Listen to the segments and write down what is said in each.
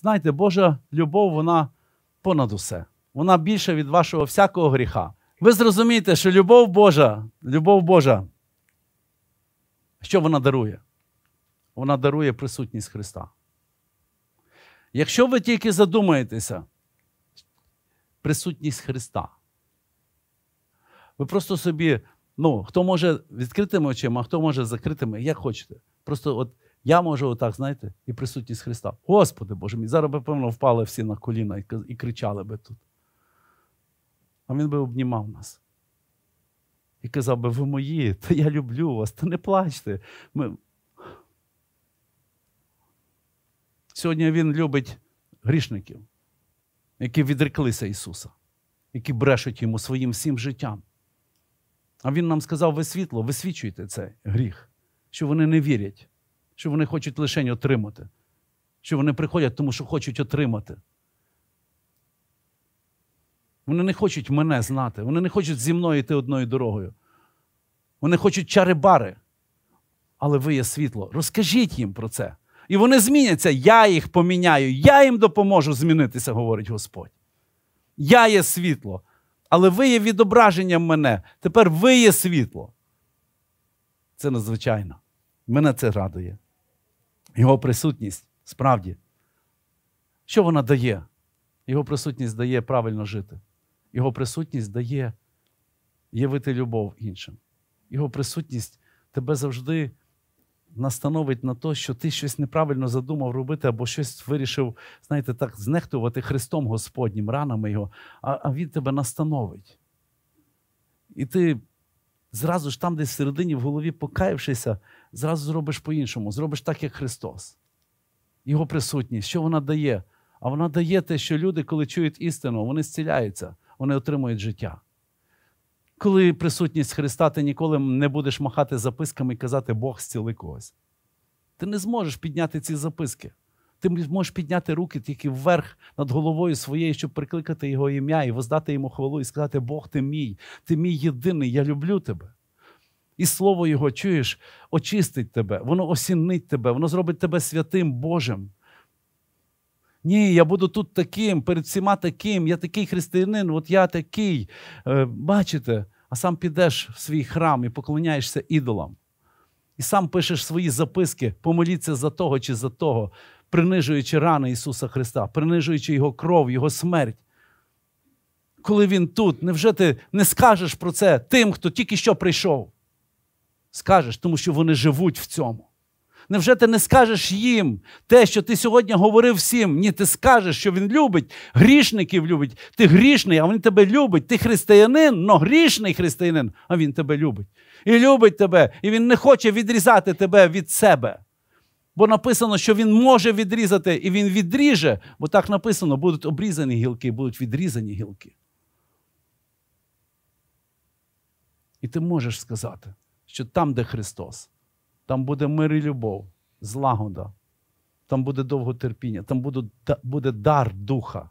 Знаєте, Божа любов, вона понад усе. Вона більша від вашого всякого гріха. Ви зрозумієте, що любов Божа, любов Божа, що вона дарує? Вона дарує присутність Христа. Якщо ви тільки задумаєтеся, присутність Христа, ви просто собі, ну, хто може відкритими очима, а хто може закритими, як хочете. Просто от я можу отак, знаєте, і присутність Христа. Господи Боже мій, зараз би, певно, впали всі на коліна і, кричали би тут. А він би обнімав нас. І казав би, ви мої, та я люблю вас, та не плачте. Ми... Сьогодні Він любить грішників, які відреклися Ісуса, які брешуть йому своїм всім життям. А Він нам сказав: ви світло, висвічуйте цей гріх, що вони не вірять, що вони хочуть лише отримати, що вони приходять, тому що хочуть отримати. Вони не хочуть мене знати, вони не хочуть зі мною йти одною дорогою. Вони хочуть чари-бари. Але ви є світло. Розкажіть їм про це. І вони зміняться. Я їх поміняю, я їм допоможу змінитися, говорить Господь. Я є світло. Але ви є відображенням мене. Тепер ви є світло. Це надзвичайно. Мене це радує. Його присутність справді. Що вона дає? Його присутність дає правильно жити. Його присутність дає явити любов іншим. Його присутність тебе завжди настановить на те, що ти щось неправильно задумав робити, або щось вирішив, знаєте, так, знехтувати Христом Господнім, ранами Його, а, Він тебе настановить. І ти зразу ж там, десь всередині в голові, покаявшися, зразу зробиш по-іншому, зробиш так, як Христос. Його присутність, що вона дає? А вона дає те, що люди, коли чують істину, вони зціляються, вони отримують життя. Коли присутність Христа, ти ніколи не будеш махати записками і казати Бог зціли когось. Ти не зможеш підняти ці записки. Ти можеш підняти руки тільки вверх над головою своєю, щоб прикликати Його ім'я і воздати йому хвалу і сказати, Бог ти мій, ти мій єдиний, я люблю тебе. І слово Його, чуєш, очистить тебе, воно осінить тебе, воно зробить тебе святим Божим. Ні, я буду тут таким, перед всіма таким, я такий християнин, от я такий. Е, бачите, а сам підеш в свій храм і поклоняєшся ідолам. І сам пишеш свої записки, помоліться за того чи за того, принижуючи рани Ісуса Христа, принижуючи Його кров, Його смерть. Коли Він тут, невже ти не скажеш про це тим, хто тільки що прийшов? Скажеш, тому що вони живуть в цьому. Невже ти не скажеш їм те, що ти сьогодні говорив всім? Ні, ти скажеш, що він любить, грішників любить. Ти грішний, а він тебе любить. Ти християнин, но грішний християнин, а він тебе любить. І любить тебе, і він не хоче відрізати тебе від себе. Бо написано, що він може відрізати, і він відріже, бо так написано, будуть обрізані гілки, будуть відрізані гілки. І ти можеш сказати, що там, де Христос, там буде мир і любов, злагода, там буде довготерпіння, там буде, буде дар духа.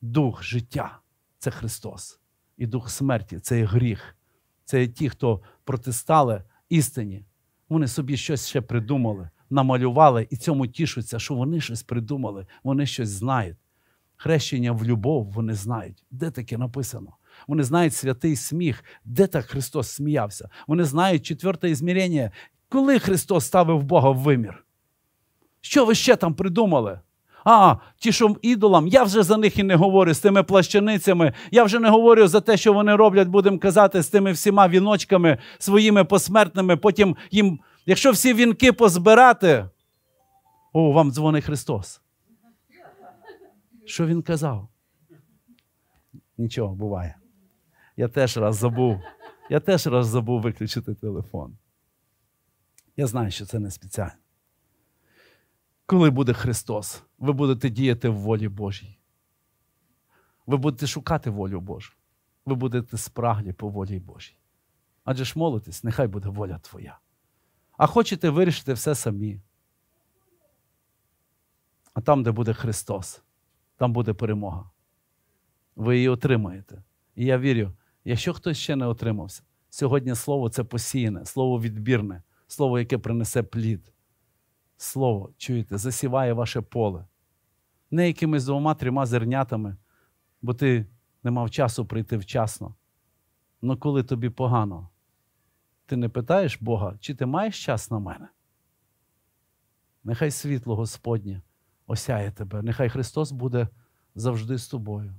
Дух життя це Христос. І дух смерті це є гріх. Це є ті, хто протистали істині. Вони собі щось ще придумали, намалювали і цьому тішуться, що вони щось придумали, вони щось знають. Хрещення в любов вони знають. Де таке написано? Вони знають святий сміх, де так Христос сміявся. Вони знають четверте ізмірення, коли Христос ставив Бога в вимір. Що ви ще там придумали? А, ті, що ідолам, я вже за них і не говорю з тими плащаницями. Я вже не говорю за те, що вони роблять, будемо казати, з тими всіма віночками своїми посмертними. Потім їм, якщо всі вінки позбирати, о, вам дзвонить Христос. Що він казав? Нічого буває. Я теж раз забув. Я теж раз забув виключити телефон. Я знаю, що це не спеціально. Коли буде Христос, ви будете діяти в волі Божій. Ви будете шукати волю Божу. Ви будете спраглі по волі Божій. Адже ж молитесь, нехай буде воля Твоя. А хочете вирішити все самі. А там, де буде Христос, там буде перемога. Ви її отримаєте. І я вірю, якщо хтось ще не отримався, сьогодні слово це посіяне, слово відбірне, слово, яке принесе плід. Слово, чуєте, засіває ваше поле. не якимись двома-трьома зернятами, бо ти не мав часу прийти вчасно. Ну коли тобі погано, ти не питаєш Бога, чи ти маєш час на мене? Нехай світло Господнє осяє тебе, нехай Христос буде завжди з тобою.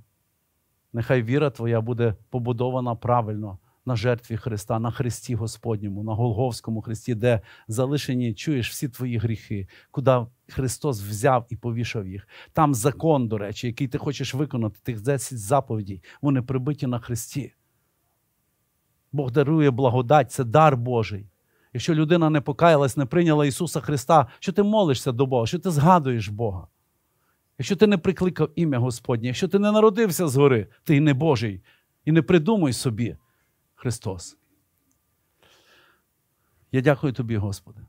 Нехай віра твоя буде побудована правильно на жертві Христа, на Христі Господньому, на Голговському Христі, де залишені, чуєш всі твої гріхи, куди Христос взяв і повішав їх. Там закон, до речі, який ти хочеш виконати, тих 10 заповідей, вони прибиті на Христі. Бог дарує благодать, це дар Божий. Якщо людина не покаялась, не прийняла Ісуса Христа, що ти молишся до Бога, що ти згадуєш Бога. Якщо ти не прикликав ім'я Господнє, якщо ти не народився згори, ти і не Божий, і не придумуй собі Христос. Я дякую тобі, Господи.